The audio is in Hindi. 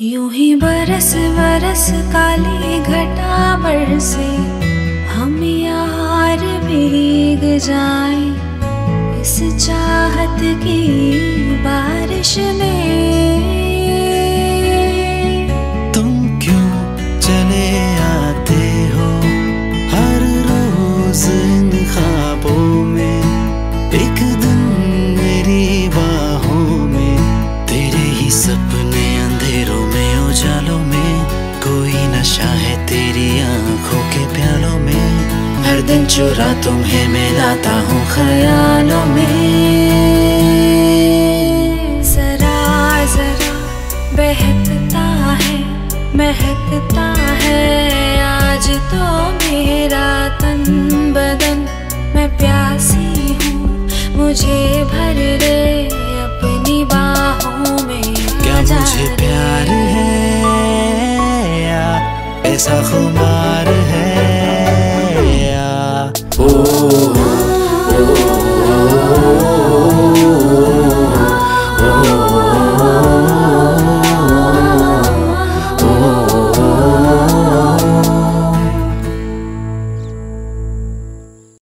यूँ ही बरस बरस काली घटा बरसे हम यार भीग जाए। इस चाहत की में उजालों में कोई नशा है तेरी आँखों के प्यालों में। हर दिन चुरा तुम्हें मिलाता हूँ ख्यालों में। जरा जरा बहकता है महकता है। आज तो मेरा तन बदन मैं प्यासी हूँ। मुझे भर दे अपनी बाहों में। क्या मुझे Xa 吗